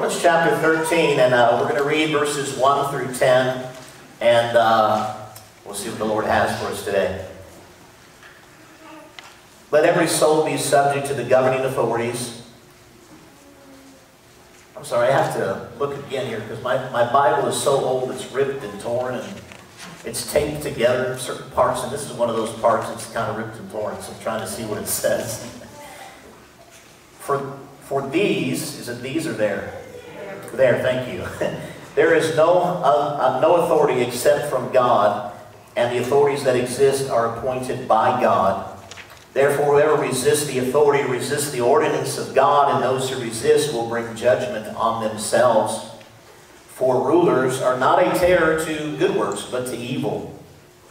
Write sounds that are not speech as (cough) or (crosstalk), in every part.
Romans chapter 13, and uh, we're going to read verses 1 through 10, and uh, we'll see what the Lord has for us today. Let every soul be subject to the governing authorities. I'm sorry, I have to look again here because my, my Bible is so old it's ripped and torn and it's taped together in certain parts, and this is one of those parts that's kind of ripped and torn, so I'm trying to see what it (laughs) says. For, for these, is it these or there? There, thank you. (laughs) there is no, uh, uh, no authority except from God, and the authorities that exist are appointed by God. Therefore, whoever resists the authority resists the ordinance of God, and those who resist will bring judgment on themselves. For rulers are not a terror to good works, but to evil.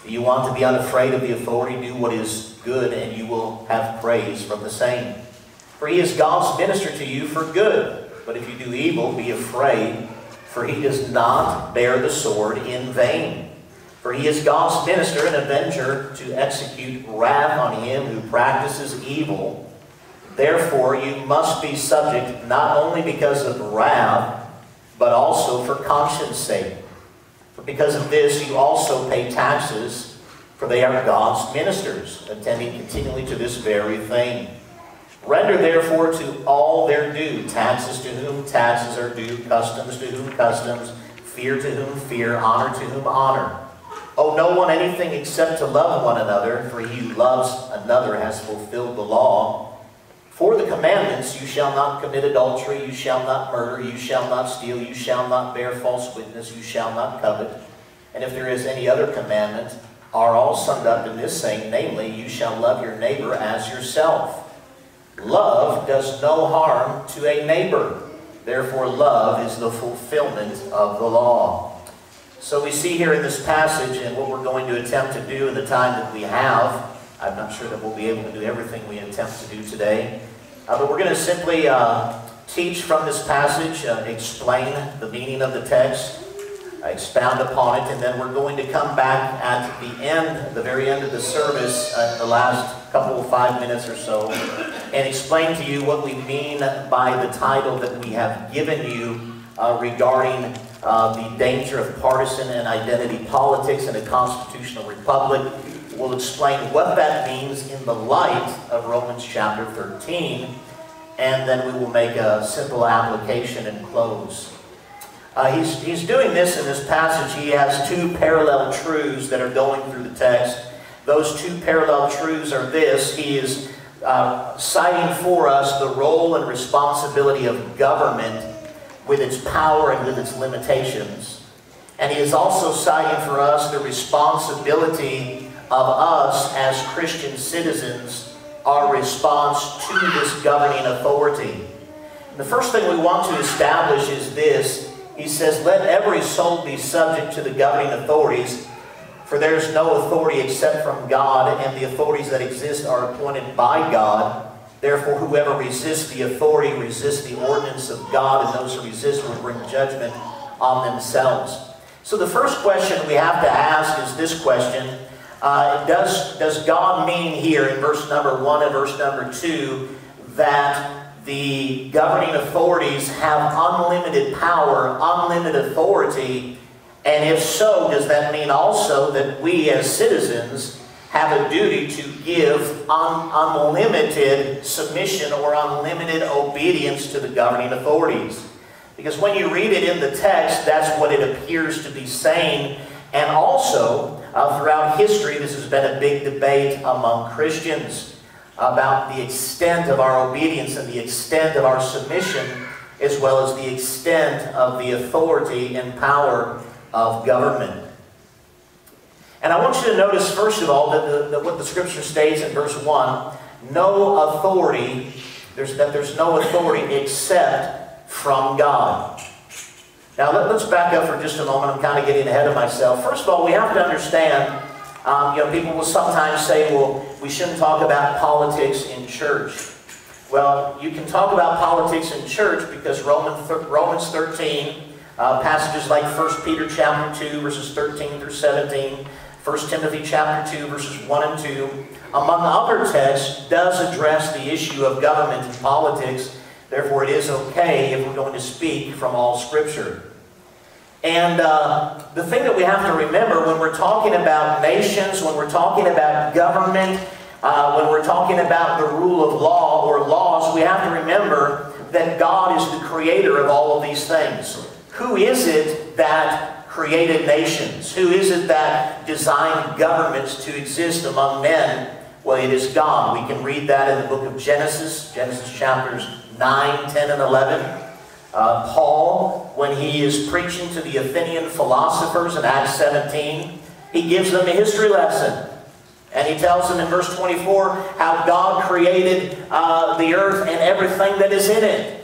If you want to be unafraid of the authority, do what is good, and you will have praise from the same. For he is God's minister to you for good. But if you do evil, be afraid, for he does not bear the sword in vain. For he is God's minister and avenger to execute wrath on him who practices evil. Therefore, you must be subject not only because of wrath, but also for conscience sake. For because of this, you also pay taxes, for they are God's ministers, attending continually to this very thing. Render therefore to all their due, taxes to whom taxes are due, customs to whom customs, fear to whom fear, honor to whom honor. Owe no one anything except to love one another, for he who loves another has fulfilled the law. For the commandments, you shall not commit adultery, you shall not murder, you shall not steal, you shall not bear false witness, you shall not covet. And if there is any other commandment, are all summed up in this saying, namely, you shall love your neighbor as yourself. Love does no harm to a neighbor. Therefore, love is the fulfillment of the law. So we see here in this passage, and what we're going to attempt to do in the time that we have, I'm not sure that we'll be able to do everything we attempt to do today, uh, but we're going to simply uh, teach from this passage, uh, explain the meaning of the text, expound upon it, and then we're going to come back at the end, the very end of the service, the last couple of five minutes or so, and explain to you what we mean by the title that we have given you uh, regarding uh, the danger of partisan and identity politics in a constitutional republic. We'll explain what that means in the light of Romans chapter 13, and then we will make a simple application and close. Uh, he's, he's doing this in this passage. He has two parallel truths that are going through the text. Those two parallel truths are this. He is uh, citing for us the role and responsibility of government with its power and with its limitations. And he is also citing for us the responsibility of us as Christian citizens, our response to this governing authority. The first thing we want to establish is this. He says, let every soul be subject to the governing authorities for there is no authority except from God, and the authorities that exist are appointed by God. Therefore, whoever resists the authority resists the ordinance of God, and those who resist will bring judgment on themselves. So the first question we have to ask is this question. Uh, does, does God mean here in verse number 1 and verse number 2 that the governing authorities have unlimited power, unlimited authority, and if so, does that mean also that we as citizens have a duty to give un unlimited submission or unlimited obedience to the governing authorities? Because when you read it in the text, that's what it appears to be saying. And also, uh, throughout history, this has been a big debate among Christians about the extent of our obedience and the extent of our submission, as well as the extent of the authority and power of government. And I want you to notice, first of all, that, the, that what the scripture states in verse 1, no authority, there's, that there's no authority except from God. Now let, us back up for just a moment. I'm kind of getting ahead of myself. First of all, we have to understand, um, you know, people will sometimes say, well, we shouldn't talk about politics in church. Well, you can talk about politics in church because Romans, Romans 13 uh, passages like 1 Peter chapter 2, verses 13 through 17, 1 Timothy chapter 2, verses 1 and 2, among other texts, does address the issue of government and politics Therefore, it is okay if we're going to speak from all Scripture. And uh, the thing that we have to remember when we're talking about nations, when we're talking about government, uh, when we're talking about the rule of law or laws, we have to remember that God is the creator of all of these things. Who is it that created nations? Who is it that designed governments to exist among men? Well, it is God. We can read that in the book of Genesis, Genesis chapters 9, 10, and 11. Uh, Paul, when he is preaching to the Athenian philosophers in Acts 17, he gives them a history lesson. And he tells them in verse 24 how God created uh, the earth and everything that is in it.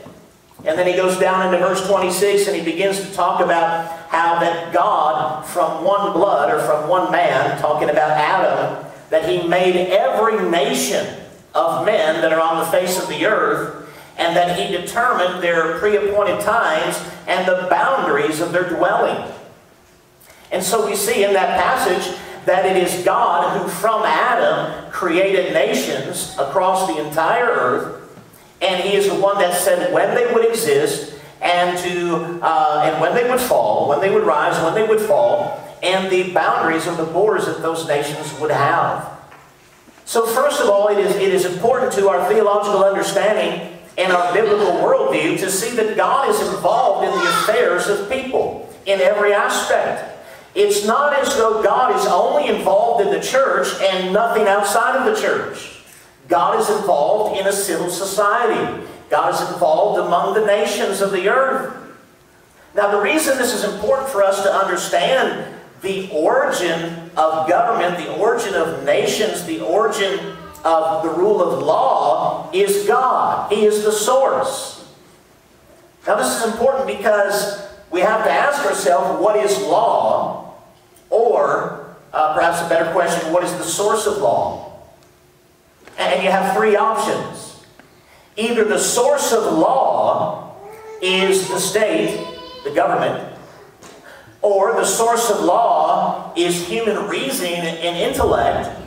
And then he goes down into verse 26 and he begins to talk about how that God, from one blood or from one man, talking about Adam, that he made every nation of men that are on the face of the earth and that he determined their pre-appointed times and the boundaries of their dwelling. And so we see in that passage that it is God who from Adam created nations across the entire earth, and he is the one that said when they would exist, and to uh, and when they would fall, when they would rise, when they would fall, and the boundaries or the borders that those nations would have. So first of all, it is, it is important to our theological understanding and our biblical worldview to see that God is involved in the affairs of people in every aspect. It's not as though God is only involved in the church and nothing outside of the church. God is involved in a civil society. God is involved among the nations of the earth. Now, the reason this is important for us to understand the origin of government, the origin of nations, the origin of the rule of law is God. He is the source. Now this is important because we have to ask ourselves, what is law? Or, uh, perhaps a better question, what is the source of law? And you have three options. Either the source of law is the state, the government, or the source of law is human reasoning and intellect,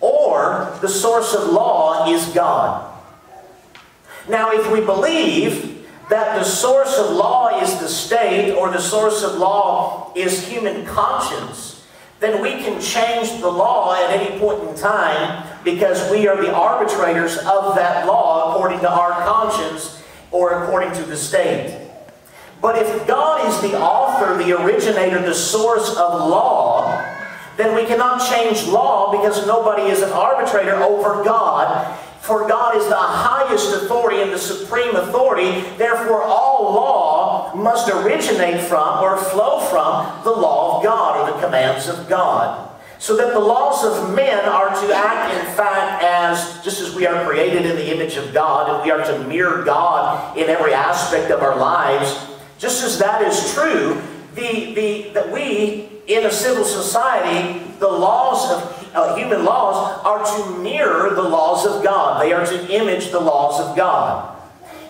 or the source of law is God. Now, if we believe that the source of law is the state or the source of law is human conscience, then we can change the law at any point in time because we are the arbitrators of that law according to our conscience or according to the state. But if God is the author, the originator, the source of law, then we cannot change law because nobody is an arbitrator over God. For God is the highest authority and the supreme authority. Therefore, all law must originate from or flow from the law of God or the commands of God. So that the laws of men are to act, in fact, as just as we are created in the image of God and we are to mirror God in every aspect of our lives, just as that is true, the, the, that we in a civil society, the laws of uh, human laws are to mirror the laws of God. They are to image the laws of God.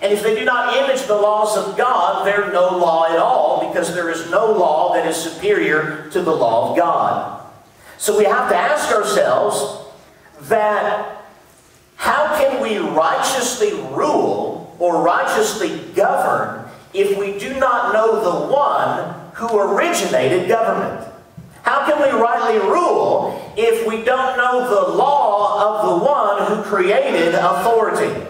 And if they do not image the laws of God, they're no law at all because there is no law that is superior to the law of God. So we have to ask ourselves that how can we righteously rule or righteously govern if we do not know the one who originated government? How can we rightly rule if we don't know the law of the one who created authority?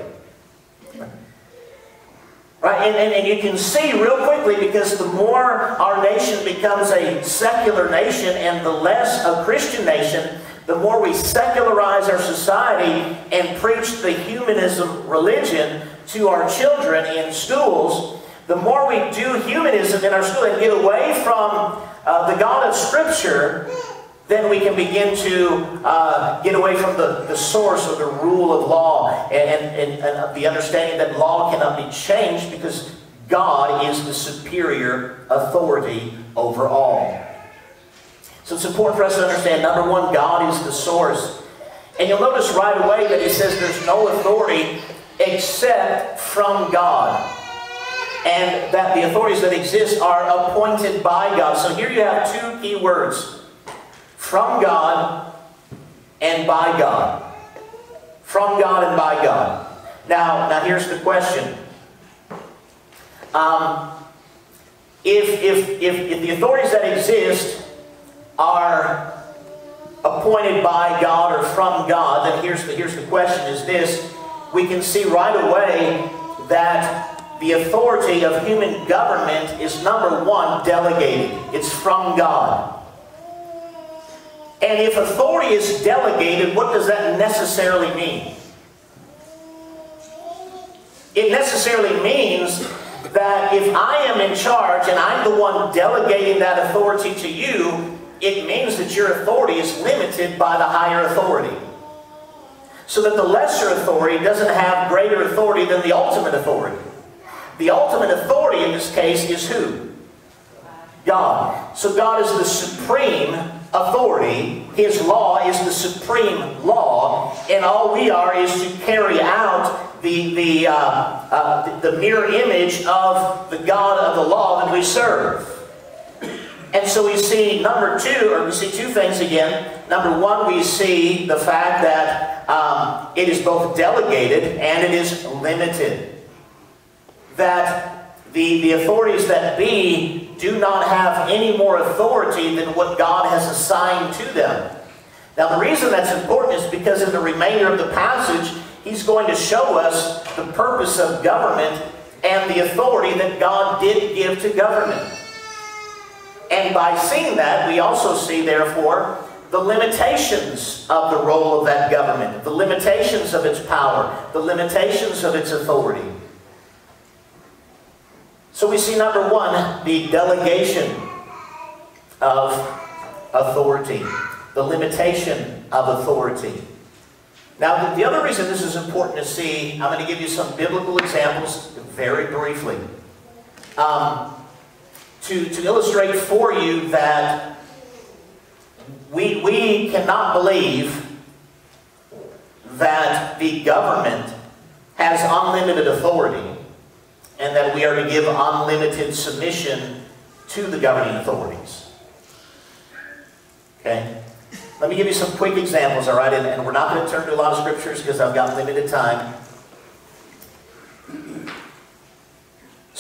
Right? And, and, and, you can see real quickly because the more our nation becomes a secular nation and the less a Christian nation, the more we secularize our society and preach the humanism religion to our children in schools, the more we do humanism in our school and get away from uh, the God of Scripture, then we can begin to uh, get away from the, the source or the rule of law and, and, and the understanding that law cannot be changed because God is the superior authority over all. So it's important for us to understand, number one, God is the source. And you'll notice right away that it says there's no authority except from God and that the authorities that exist are appointed by God. So here you have two key words. From God and by God. From God and by God. Now, now here's the question. Um, if, if, if, if the authorities that exist are appointed by God or from God, then here's the, here's the question is this. We can see right away that the authority of human government is number one, delegated. It's from God. And if authority is delegated, what does that necessarily mean? It necessarily means that if I am in charge and I'm the one delegating that authority to you, it means that your authority is limited by the higher authority. So that the lesser authority doesn't have greater authority than the ultimate authority. The ultimate authority in this case is who? God. So God is the supreme authority. His law is the supreme law. And all we are is to carry out the, the, uh, uh, the, mirror image of the God of the law that we serve. And so we see number two, or we see two things again. Number one, we see the fact that um, it is both delegated and it is limited. That the, the authorities that be do not have any more authority than what God has assigned to them. Now the reason that's important is because in the remainder of the passage, he's going to show us the purpose of government and the authority that God did give to government. And by seeing that, we also see, therefore, the limitations of the role of that government, the limitations of its power, the limitations of its authority. So we see, number one, the delegation of authority, the limitation of authority. Now, the other reason this is important to see, I'm going to give you some biblical examples very briefly. Um, to, to illustrate for you that we, we cannot believe that the government has unlimited authority and that we are to give unlimited submission to the governing authorities. Okay? Let me give you some quick examples, all right? And, and we're not going to turn to a lot of scriptures because I've got limited time.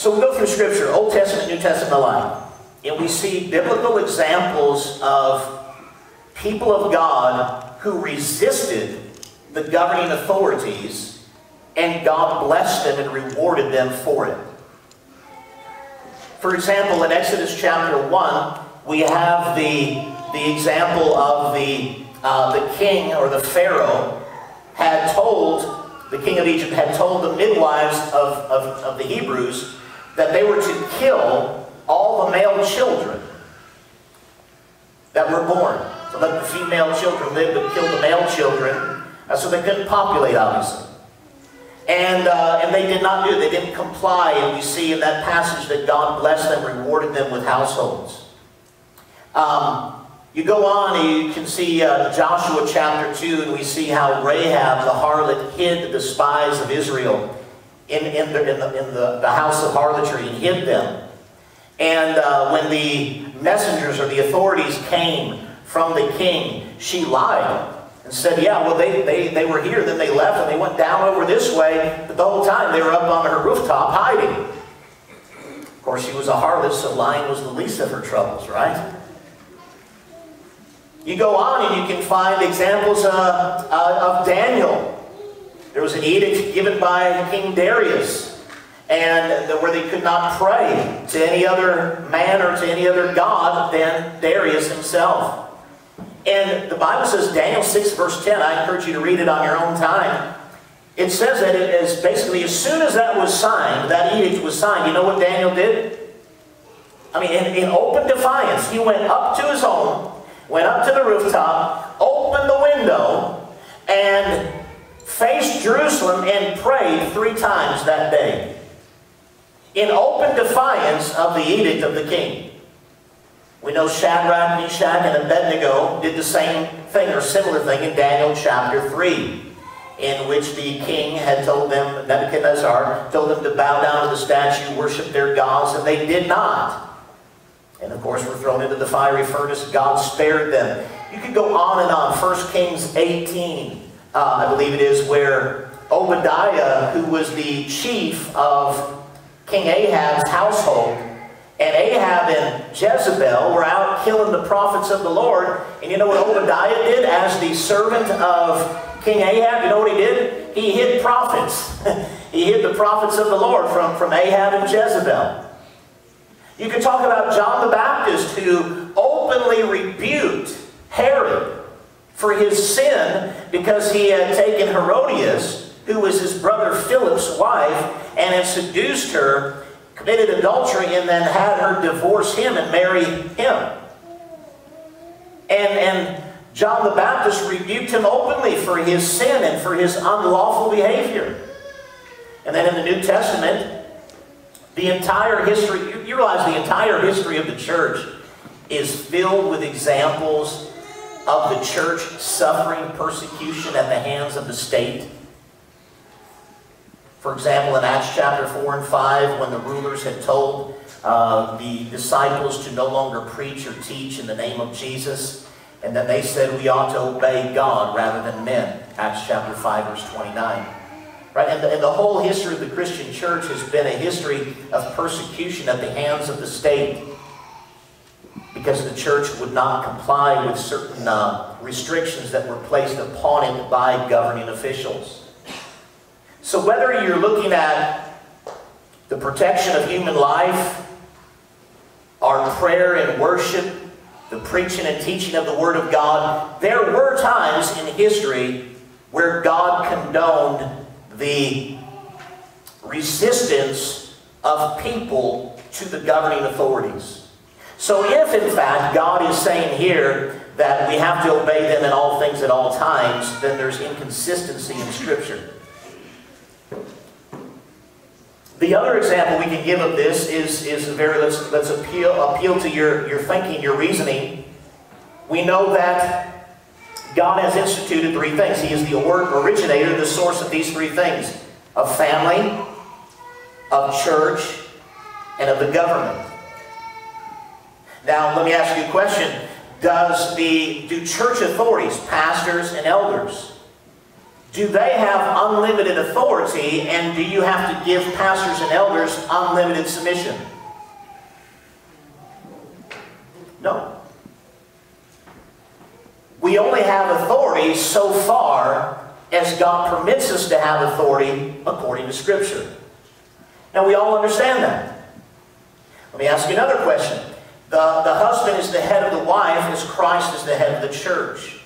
So we go through Scripture, Old Testament, New Testament alike, and we see biblical examples of people of God who resisted the governing authorities, and God blessed them and rewarded them for it. For example, in Exodus chapter 1, we have the, the example of the, uh, the king or the Pharaoh had told, the king of Egypt had told the midwives of, of, of the Hebrews that they were to kill all the male children that were born. So let the female children live, but kill the male children. Uh, so they couldn't populate, obviously. And, uh, and they did not do it. They didn't comply. And we see in that passage that God blessed them, rewarded them with households. Um, you go on and you can see uh, Joshua chapter 2, and we see how Rahab, the harlot, hid the spies of Israel in, in, the, in, the, in the, the house of harlotry and hid them. And uh, when the messengers or the authorities came from the king, she lied and said, yeah, well, they, they, they were here, then they left, and they went down over this way, but the whole time they were up on her rooftop hiding. Of course, she was a harlot, so lying was the least of her troubles, right? You go on and you can find examples uh, uh, of Daniel there was an edict given by King Darius and where they could not pray to any other man or to any other god than Darius himself. And the Bible says, Daniel 6 verse 10, I encourage you to read it on your own time. It says that it is basically as soon as that was signed, that edict was signed, you know what Daniel did? I mean, in, in open defiance, he went up to his home, went up to the rooftop, opened the window, and faced Jerusalem and prayed three times that day in open defiance of the edict of the king. We know Shadrach, Meshach, and Abednego did the same thing or similar thing in Daniel chapter 3 in which the king had told them, Nebuchadnezzar, told them to bow down to the statue, worship their gods, and they did not. And of course were thrown into the fiery furnace. God spared them. You could go on and on. 1 Kings 18 uh, I believe it is, where Obadiah, who was the chief of King Ahab's household. And Ahab and Jezebel were out killing the prophets of the Lord. And you know what Obadiah did as the servant of King Ahab? You know what he did? He hid prophets. (laughs) he hid the prophets of the Lord from, from Ahab and Jezebel. You could talk about John the Baptist who openly rebuked Herod for his sin because he had taken Herodias, who was his brother Philip's wife, and had seduced her, committed adultery, and then had her divorce him and marry him. And, and John the Baptist rebuked him openly for his sin and for his unlawful behavior. And then in the New Testament, the entire history, you realize the entire history of the church is filled with examples of the church suffering persecution at the hands of the state. For example, in Acts chapter 4 and 5, when the rulers had told uh, the disciples to no longer preach or teach in the name of Jesus, and then they said we ought to obey God rather than men. Acts chapter 5, verse 29. Right? And the, and the whole history of the Christian church has been a history of persecution at the hands of the state because the church would not comply with certain uh, restrictions that were placed upon it by governing officials. So whether you're looking at the protection of human life, our prayer and worship, the preaching and teaching of the Word of God, there were times in history where God condoned the resistance of people to the governing authorities. So if, in fact, God is saying here that we have to obey them in all things at all times, then there's inconsistency in Scripture. The other example we can give of this is, is very, let's, let's appeal, appeal to your, your thinking, your reasoning. We know that God has instituted three things. He is the originator, the source of these three things. Of family, of church, and of the government. Now, let me ask you a question. Does the, do church authorities, pastors and elders, do they have unlimited authority and do you have to give pastors and elders unlimited submission? No. We only have authority so far as God permits us to have authority according to Scripture. Now, we all understand that. Let me ask you another question. The, the husband is the head of the wife as Christ is the head of the church.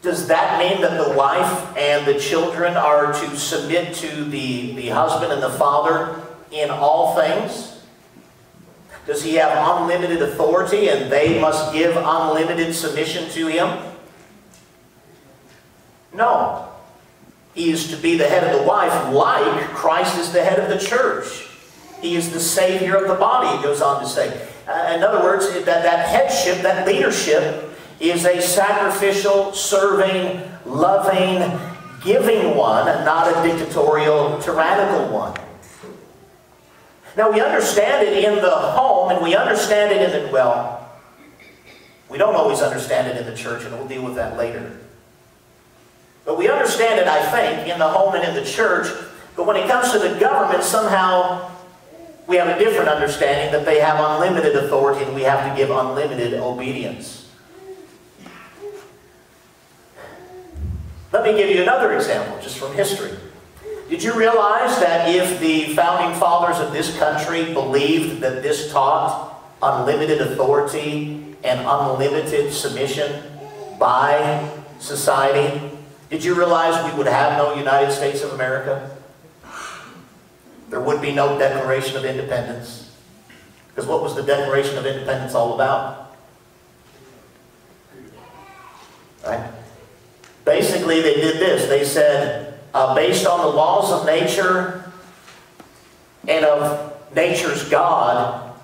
Does that mean that the wife and the children are to submit to the, the husband and the father in all things? Does he have unlimited authority and they must give unlimited submission to him? No. He is to be the head of the wife like Christ is the head of the church. He is the Savior of the body, he goes on to say. Uh, in other words, that, that headship, that leadership, is a sacrificial, serving, loving, giving one, not a dictatorial, tyrannical one. Now we understand it in the home and we understand it in the, well, we don't always understand it in the church and we'll deal with that later. But we understand it, I think, in the home and in the church. But when it comes to the government, somehow we have a different understanding that they have unlimited authority and we have to give unlimited obedience. Let me give you another example, just from history. Did you realize that if the founding fathers of this country believed that this taught unlimited authority and unlimited submission by society, did you realize we would have no United States of America? There would be no Declaration of Independence. Because what was the Declaration of Independence all about? Right? Basically, they did this. They said, uh, based on the laws of nature and of nature's God.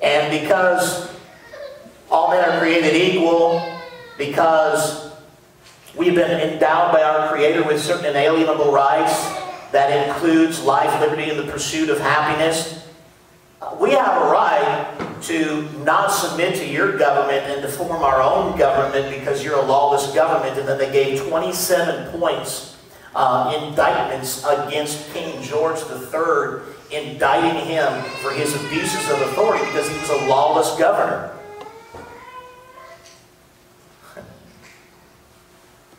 And because all men are created equal, because we've been endowed by our Creator with certain inalienable rights, that includes life, liberty, and the pursuit of happiness, we have a right to not submit to your government and to form our own government because you're a lawless government. And then they gave 27 points uh, indictments against King George III indicting him for his abuses of authority because he was a lawless governor.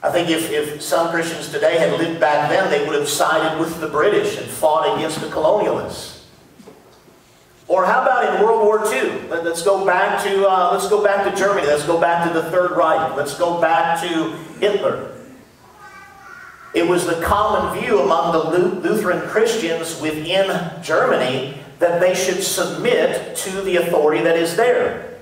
I think if, if some Christians today had lived back then, they would have sided with the British and fought against the colonialists. Or how about in World War II? Let, us go back to uh, let's go back to Germany. Let's go back to the Third Reich. Let's go back to Hitler. It was the common view among the Lutheran Christians within Germany that they should submit to the authority that is there.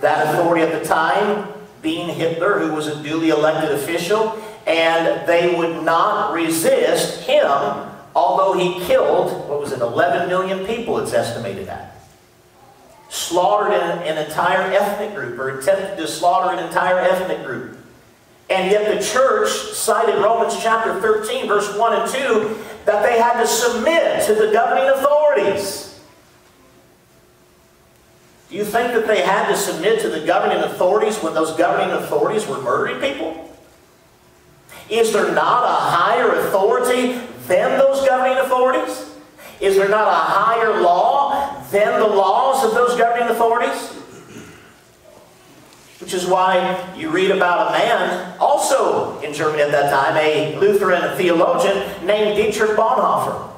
That authority at the time being Hitler, who was a duly elected official, and they would not resist him, although he killed, what was it, 11 million people it's estimated at. Slaughtered an, an entire ethnic group, or attempted to slaughter an entire ethnic group. And yet the church cited Romans chapter 13, verse 1 and 2, that they had to submit to the governing authorities. Do you think that they had to submit to the governing authorities when those governing authorities were murdering people? Is there not a higher authority than those governing authorities? Is there not a higher law than the laws of those governing authorities? Which is why you read about a man, also in Germany at that time, a Lutheran theologian named Dietrich Bonhoeffer.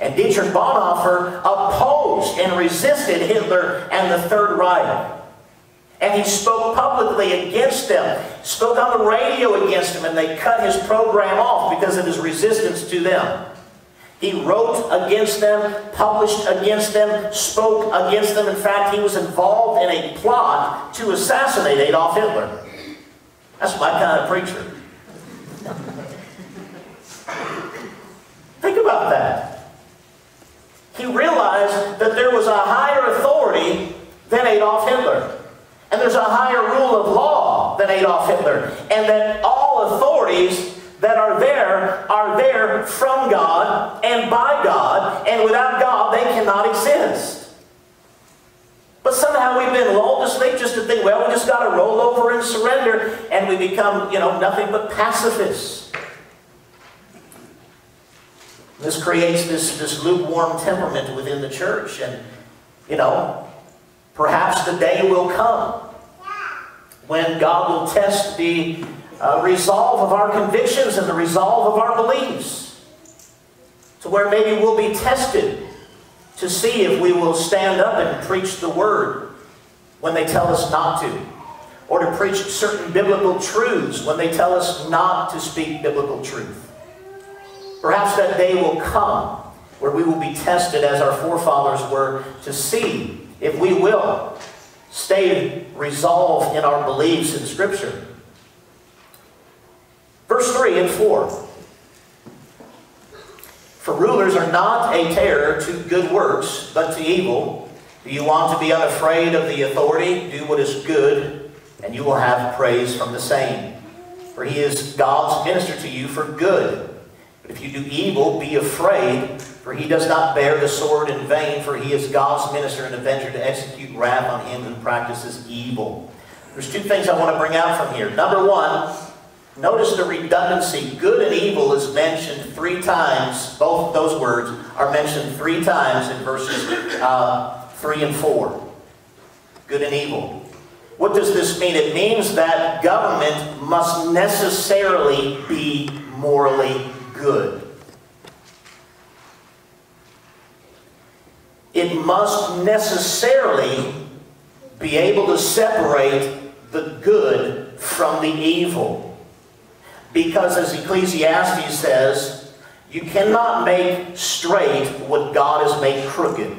And Dietrich Bonhoeffer opposed and resisted Hitler and the Third Reich. And he spoke publicly against them, spoke on the radio against them, and they cut his program off because of his resistance to them. He wrote against them, published against them, spoke against them. In fact, he was involved in a plot to assassinate Adolf Hitler. That's my kind of preacher. Think about that he realized that there was a higher authority than Adolf Hitler. And there's a higher rule of law than And that all authorities that are there are there from God and by God. And without God, they cannot exist. But somehow we've been lulled to sleep just to think, well, we just got to roll over and surrender. And we become, you know, nothing but pacifists. This creates this, this lukewarm temperament within the church. And, you know, perhaps the day will come when God will test the uh, resolve of our convictions and the resolve of our beliefs. To where maybe we'll be tested to see if we will stand up and preach the word when they tell us not to. Or to preach certain biblical truths when they tell us not to speak biblical truth. Perhaps that day will come where we will be tested as our forefathers were to see if we will stay resolved in our beliefs in Scripture. Verse 3 and 4. For rulers are not a terror to good works, but to evil. Do you want to be unafraid of the authority? Do what is good, and you will have praise from the same. For he is God's minister to you for good. But if you do evil, be afraid, for he does not bear the sword in vain, for he is God's minister and avenger to execute wrath on him who practices evil. There's two things I want to bring out from here. Number one, notice the redundancy. Good and evil is mentioned three times. Both those words are mentioned three times in verses uh, 3 and 4. Good and evil. What does this mean? It means that government must necessarily be morally good. It must necessarily be able to separate the good from the evil. Because as Ecclesiastes says, you cannot make straight what God has made crooked.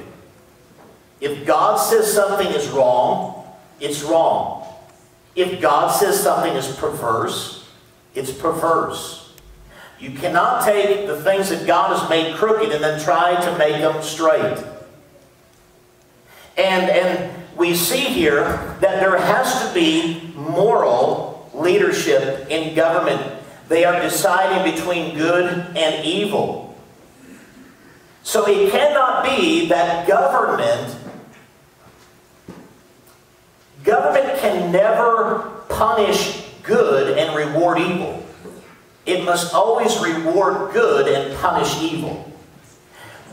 If God says something is wrong, it's wrong. If God says something is perverse, it's perverse. You cannot take the things that God has made crooked and then try to make them straight. And, and we see here that there has to be moral leadership in government. They are deciding between good and evil. So it cannot be that government government can never punish good and reward evil. It must always reward good and punish evil.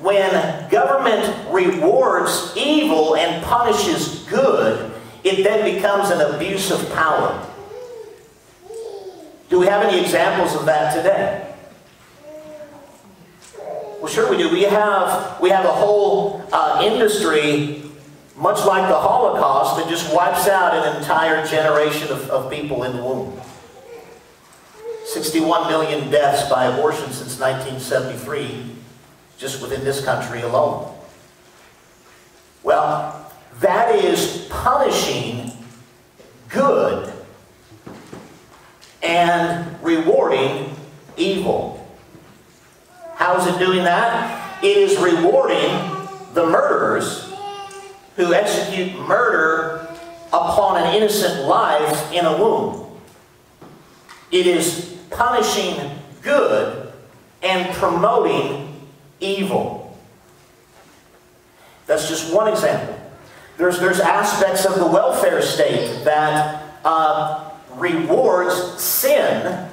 When government rewards evil and punishes good, it then becomes an abuse of power. Do we have any examples of that today? Well, sure we do. We have, we have a whole uh, industry, much like the Holocaust, that just wipes out an entire generation of, of people in the womb. 61 million deaths by abortion since 1973, just within this country alone. Well, that is punishing good and rewarding evil. How is it doing that? It is rewarding the murderers who execute murder upon an innocent life in a womb. It is punishing good and promoting evil. That's just one example. There's, there's aspects of the welfare state that uh, rewards sin.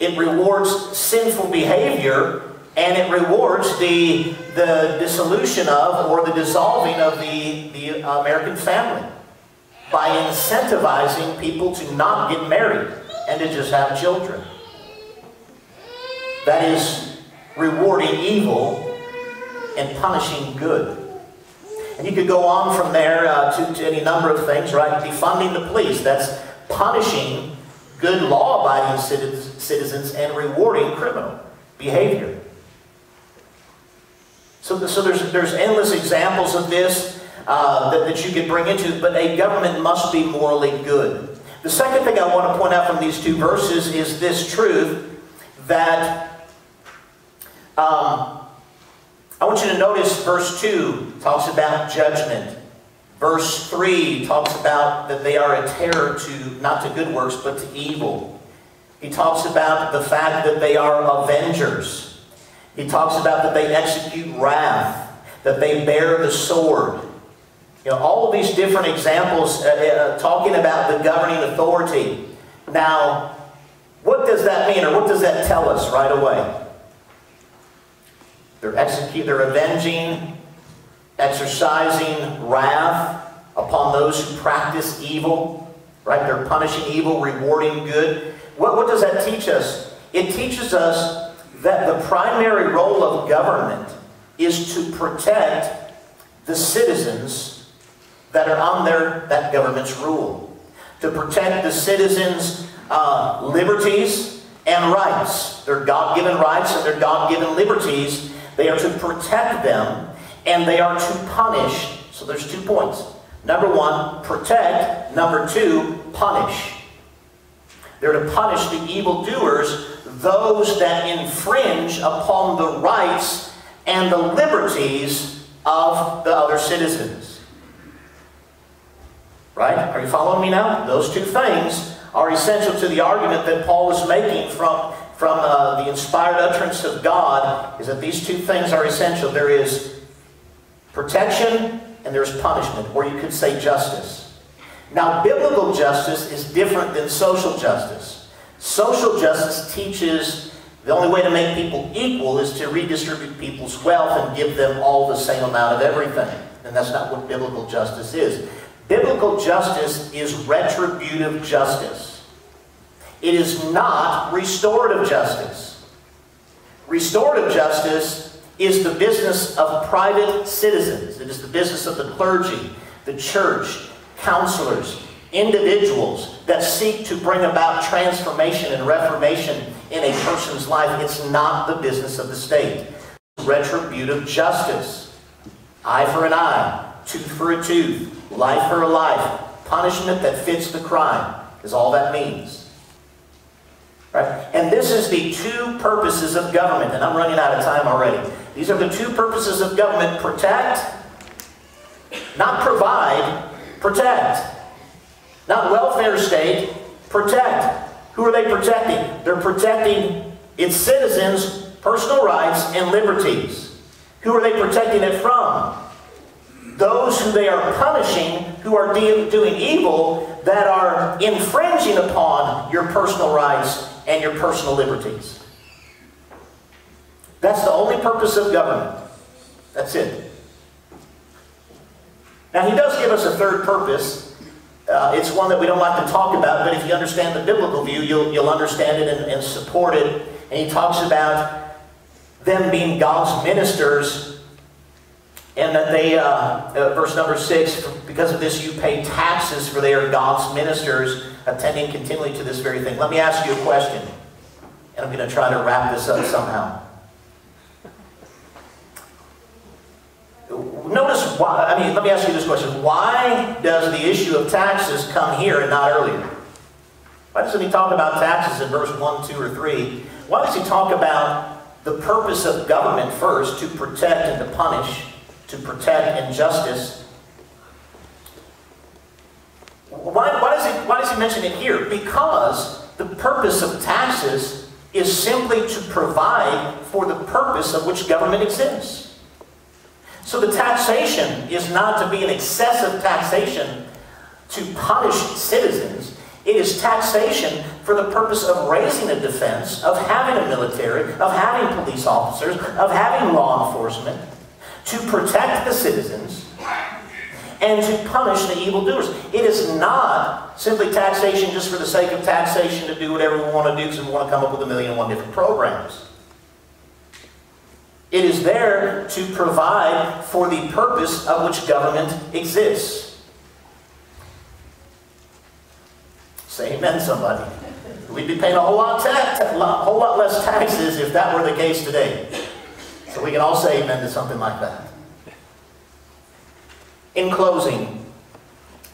It rewards sinful behavior and it rewards the, the dissolution of or the dissolving of the, the American family by incentivizing people to not get married and to just have children. That is rewarding evil and punishing good. And you could go on from there uh, to, to any number of things, right? Defunding the police, that's punishing good law-abiding citizens and rewarding criminal behavior. So, so there's, there's endless examples of this uh, that, that you could bring into, but a government must be morally good. The second thing I want to point out from these two verses is this truth that um, I want you to notice verse 2 talks about judgment. Verse 3 talks about that they are a terror to, not to good works, but to evil. He talks about the fact that they are avengers. He talks about that they execute wrath, that they bear the sword. You know, all of these different examples uh, uh, talking about the governing authority. Now, what does that mean, or what does that tell us right away? They're execute, they're avenging, exercising wrath upon those who practice evil. Right? They're punishing evil, rewarding good. What, what does that teach us? It teaches us that the primary role of government is to protect the citizens that are under that government's rule. To protect the citizens' uh, liberties and rights, their God-given rights and their God-given liberties, they are to protect them and they are to punish. So there's two points. Number one, protect. Number two, punish. They're to punish the evildoers, those that infringe upon the rights and the liberties of the other citizens. Right? Are you following me now? Those two things are essential to the argument that Paul is making from, from uh, the inspired utterance of God, is that these two things are essential. There is protection and there's punishment, or you could say justice. Now, biblical justice is different than social justice. Social justice teaches the only way to make people equal is to redistribute people's wealth and give them all the same amount of everything. And that's not what biblical justice is. Biblical justice is retributive justice. It is not restorative justice. Restorative justice is the business of private citizens. It is the business of the clergy, the church, counselors, individuals that seek to bring about transformation and reformation in a person's life. It's not the business of the state. Retributive justice. Eye for an eye, tooth for a tooth, Life for a life. Punishment that fits the crime is all that means. Right? And this is the two purposes of government, and I'm running out of time already. These are the two purposes of government. Protect, not provide, protect. Not welfare state, protect. Who are they protecting? They're protecting its citizens' personal rights and liberties. Who are they protecting it from? those who they are punishing who are doing evil that are infringing upon your personal rights and your personal liberties. That's the only purpose of government. That's it. Now, he does give us a third purpose. Uh, it's one that we don't like to talk about, but if you understand the biblical view, you'll, you'll understand it and, and support it. And he talks about them being God's ministers and that they, uh, uh, verse number six, because of this you pay taxes, for they are God's ministers, attending continually to this very thing. Let me ask you a question, and I'm going to try to wrap this up somehow. Notice why, I mean, let me ask you this question. Why does the issue of taxes come here and not earlier? Why doesn't he talk about taxes in verse 1, 2, or 3? Why does he talk about the purpose of government first, to protect and to punish, to protect injustice? Why, why, does he, why does he mention it here? Because the purpose of taxes is simply to provide for the purpose of which government exists. So the taxation is not to be an excessive taxation to punish citizens. It is taxation for the purpose of raising a defense, of having a military, of having police officers, of having law enforcement, to protect the citizens, and to punish the evildoers. It is not simply taxation just for the sake of taxation to do whatever we want to do because we want to come up with a million and one different programs. It is there to provide for the purpose of which government exists. Say amen, somebody. We'd be paying a whole lot, ta- whole lot less taxes if that were the case today. So we can all say amen to something like that. In closing,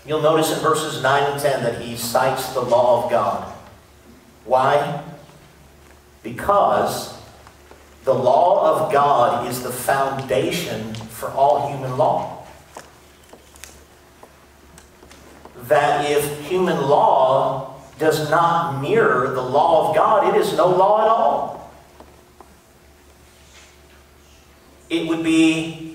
you'll notice in verses 9 and 10 that he cites the law of God. Why? Because the law of God is the foundation for all human law. That if human law does not mirror the law of God, it is no law at all. It would be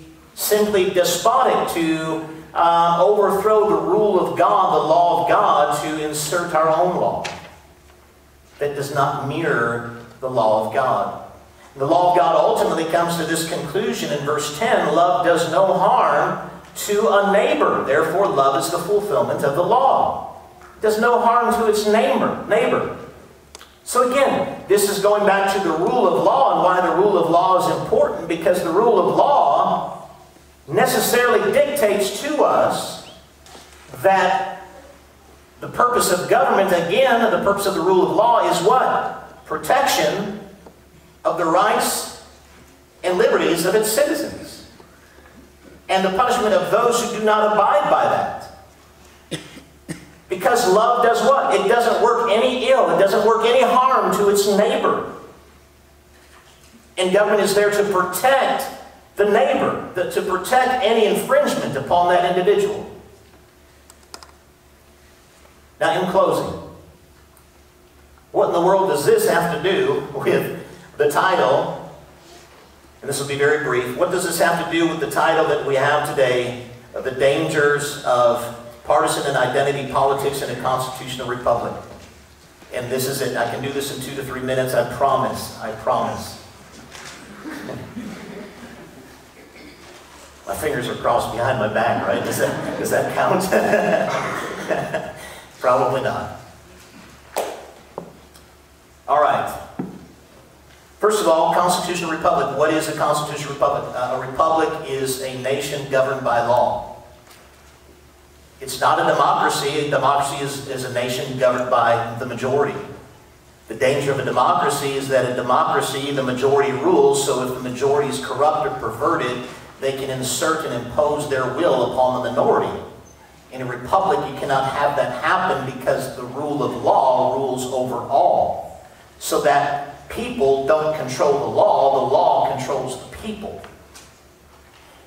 simply despotic to uh, overthrow the rule of God, the law of God, to insert our own law that does not mirror the law of God. The law of God ultimately comes to this conclusion in verse 10 love does no harm to a neighbor. Therefore, love is the fulfillment of the law. It does no harm to its neighbor. neighbor. So again, this is going back to the rule of law and why the rule of law is important because the rule of law necessarily dictates to us that the purpose of government, again, the purpose of the rule of law is what? Protection of the rights and liberties of its citizens, and the punishment of those who do not abide by that. Because love does what? It doesn't work any ill, it doesn't work any harm to its neighbor. And government is there to protect the neighbor, that to protect any infringement upon that individual. Now, in closing, what in the world does this have to do with the title, and this will be very brief, what does this have to do with the title that we have today, of The Dangers of Partisan and Identity Politics in a Constitutional Republic? And this is it. I can do this in two to three minutes. I promise. I promise. (laughs) my fingers are crossed behind my back, right? Does that, does that count? (laughs) Probably not. All right. First of all, constitutional republic. What is a constitutional republic? Uh, a republic is a nation governed by law. It's not a democracy. A democracy is, is a nation governed by the majority. The danger of a democracy is that a democracy, the majority rules, so if the majority is corrupt or perverted, they can insert and impose their will upon the minority. In a republic, you cannot have that happen because the rule of law rules over all. So that people don't control the law, the law controls the people.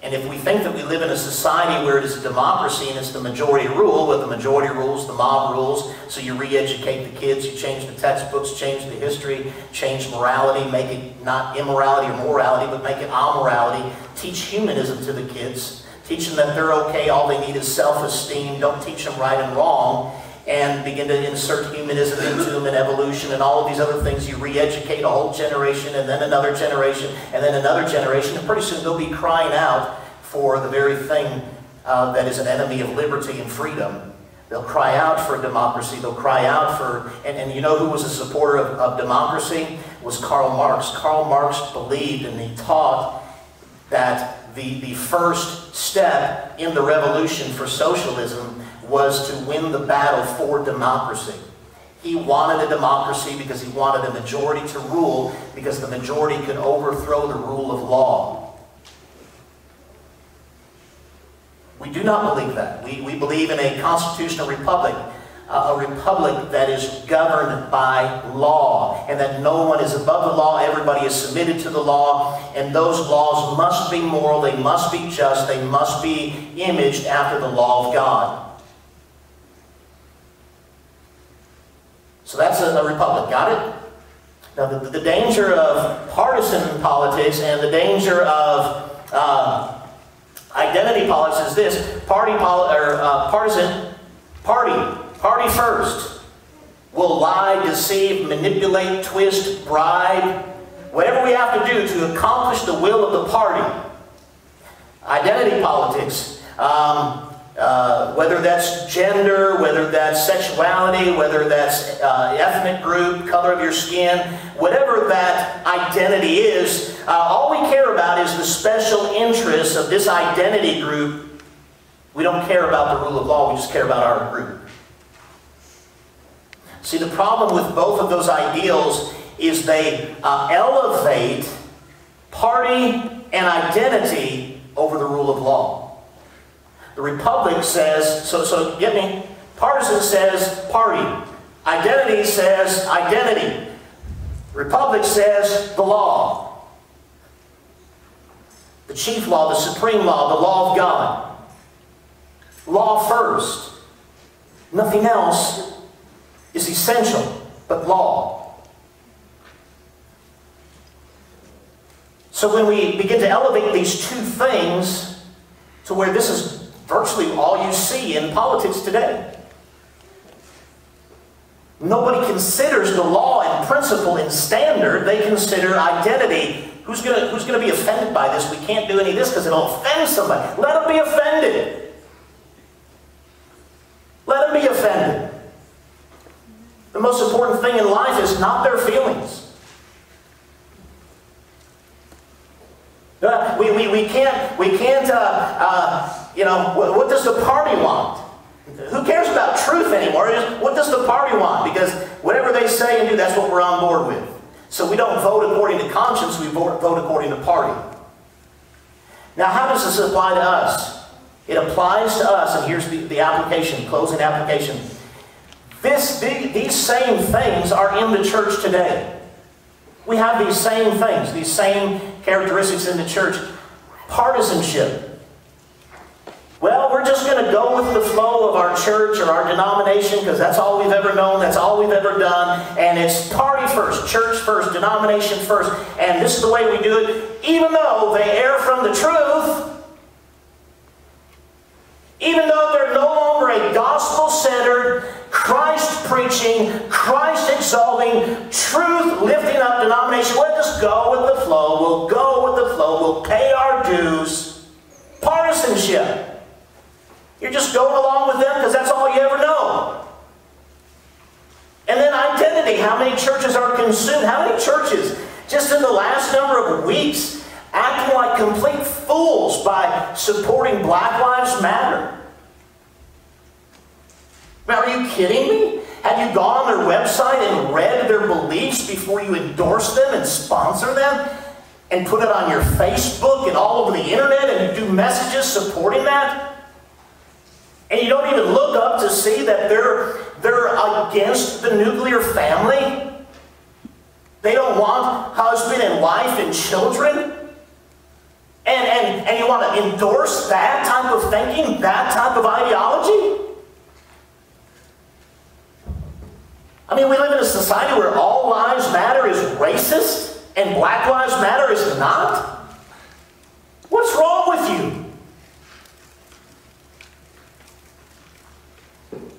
And if we think that we live in a society where it is a democracy and it's the majority rule, where the majority rules, the mob rules, so you re-educate the kids, you change the textbooks, change the history, change morality, make it not immorality or morality, but make it amorality, teach humanism to the kids, teach them that they're okay, all they need is self-esteem, don't teach them right and wrong. And begin to insert humanism into them and evolution and all of these other things. You re-educate a whole generation and then another generation and then another generation. And pretty soon they'll be crying out for the very thing uh, that is an enemy of liberty and freedom. They'll cry out for democracy. They'll cry out for, and, and you know who was a supporter of, of democracy? Was Karl Marx. Karl Marx believed and he taught that the, the first step in the revolution for socialism was to win the battle for democracy. He wanted a democracy because he wanted a majority to rule because the majority could overthrow the rule of law. We do not believe that. We, we believe in a constitutional republic, uh, a republic that is governed by law, and that no one is above the law, everybody is submitted to the law, and those laws must be moral, they must be just, they must be imaged after the law of God. So that's a, a republic. Got it? Now, the, the, danger of partisan politics and the danger of uh, identity politics is this: party poli or uh, partisan party, party first, will lie, deceive, manipulate, twist, bribe, whatever we have to do to accomplish the will of the party. Identity politics. Um, uh, whether that's gender, whether that's sexuality, whether that's uh, ethnic group, color of your skin, whatever that identity is, uh, all we care about is the special interests of this identity group. We don't care about the rule of law, we just care about our group. See, the problem with both of those ideals is they uh, elevate party and identity over the rule of law. The Republic says, so, so get me, partisan says party. Identity says identity. Republic says the law. The chief law, the supreme law, the law of God. Law first. Nothing else is essential but law. So when we begin to elevate these two things to where this is virtually all you see in politics today. Nobody considers the law and principle and standard. They consider identity. Who's going to who's gonna be offended by this? We can't do any of this because it'll offend somebody. Let them be offended. Let them be offended. The most important thing in life is not their feelings. Uh, we, we, we can't, we can't uh, uh, you know, what, does the party want? Who cares about truth anymore? what does the party want? Because whatever they say and do, that's what we're on board with. So we don't vote according to conscience, we vote, vote according to party. Now, how does this apply to us? It applies to us, and here's the, the application, closing application. This, the, these same things are in the church today. We have these same things, these same characteristics in the church. Partisanship, well, we're just going to go with the flow of our church or our denomination because that's all we've ever known, that's all we've ever done, and it's party first, church first, denomination first, and this is the way we do it, even though they err from the truth, even though they're no longer a gospel centered, Christ preaching, Christ exalting, truth lifting up denomination. We'll just go with the flow. We'll go with the flow. We'll pay our dues. Partisanship. You're just going along with them because that's all you ever know. And then identity. How many churches are consumed? How many churches, just in the last number of weeks, acting like complete fools by supporting Black Lives Matter? Are you kidding me? Have you gone on their website and read their beliefs before you endorse them and sponsor them? And put it on your Facebook and all over the internet and do messages supporting that? And you don't even look up to see that they're, they're against the nuclear family. They don't want husband and wife and children. And, and, and you want to endorse that type of thinking, that type of ideology? I mean, we live in a society where all lives matter is racist and black lives matter is not. What's wrong with you?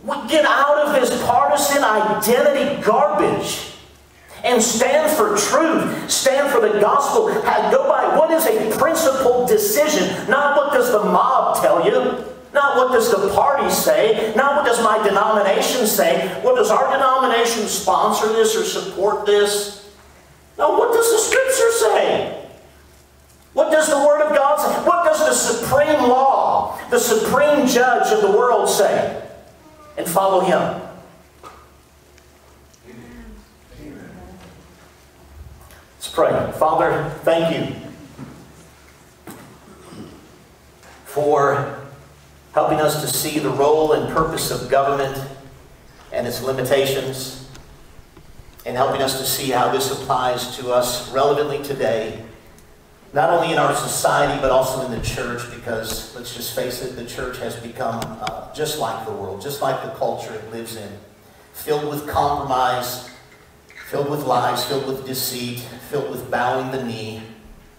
We, get out of this partisan identity garbage and stand for truth, stand for the gospel. Go by what is a principled decision, not what does the mob tell you. Not what does the party say, not what does my denomination say. What does our denomination sponsor this or support this? No, what does the Scripture say? What does the Word of God say? What does the supreme law, the supreme judge of the world say? And follow Him. Let's pray. Father, thank you for helping us to see the role and purpose of government and its limitations, and helping us to see how this applies to us relevantly today, not only in our society, but also in the church, because let's just face it, the church has become uh, just like the world, just like the culture it lives in, filled with compromise, filled with lies, filled with deceit, filled with bowing the knee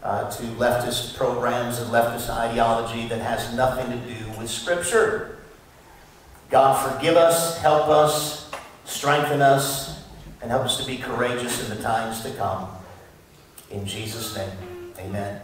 uh, to leftist programs and leftist ideology that has nothing to do with Scripture. God, forgive us, help us, strengthen us, and help us to be courageous in the times to come. In Jesus' name, amen.